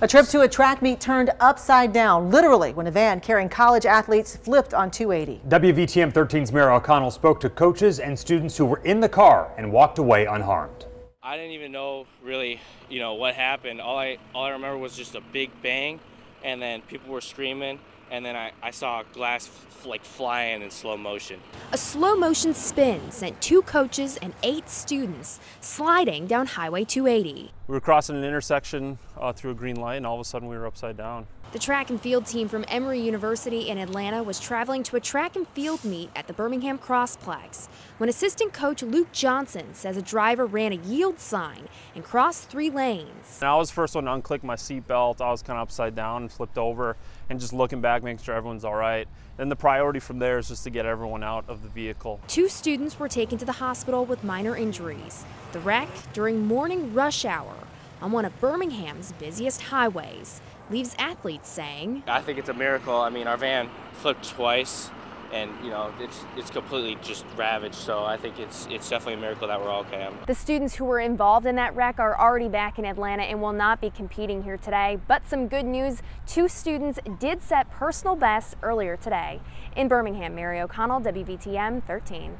A trip to a track meet turned upside down, literally, when a van carrying college athletes flipped on 280. WVTM 13's Mara O'Connell spoke to coaches and students who were in the car and walked away unharmed. I didn't even know really, you know, what happened. All I all I remember was just a big bang, and then people were screaming, and then I, I saw glass f- like flying in slow motion. A slow motion spin sent two coaches and eight students sliding down Highway 280. We were crossing an intersection uh, through a green light, and all of a sudden we were upside down. The track and field team from Emory University in Atlanta was traveling to a track and field meet at the Birmingham Crossplex when assistant coach Luke Johnson says a driver ran a yield sign and crossed three lanes. And I was the first one to unclick my seatbelt. I was kind of upside down and flipped over and just looking back, making sure everyone's all right. Then the priority from there is just to get everyone out of the vehicle. Two students were taken to the hospital with minor injuries. The wreck during morning rush hour on one of Birmingham's busiest highways leaves athletes saying, I think it's a miracle. I mean, our van flipped twice, and you know, it's it's completely just ravaged. So I think it's it's definitely a miracle that we're all okay. The students who were involved in that wreck are already back in Atlanta and will not be competing here today. But some good news, two students did set personal bests earlier today. In Birmingham, Mary O'Connell, WVTM 13.